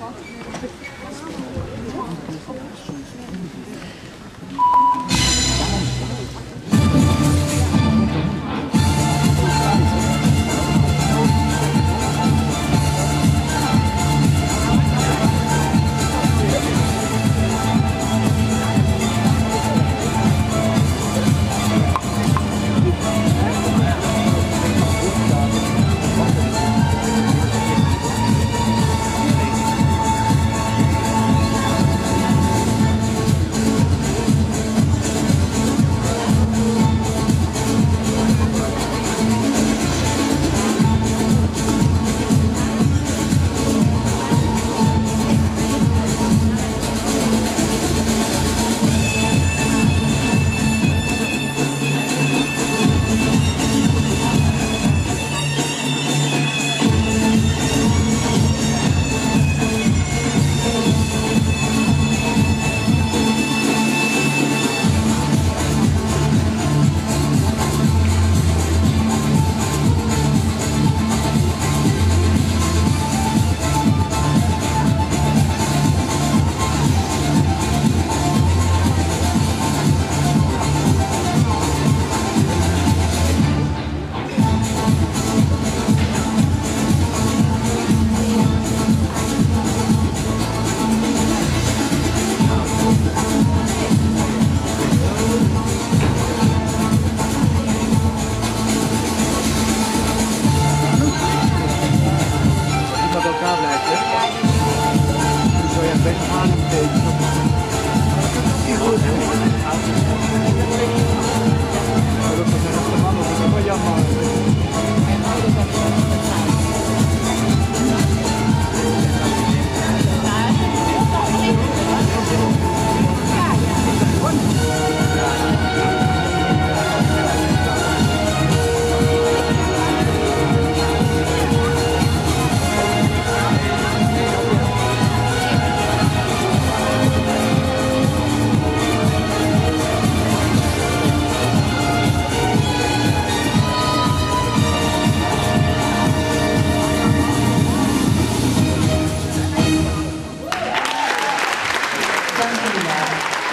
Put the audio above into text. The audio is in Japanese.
어? Pues en este mano que se família.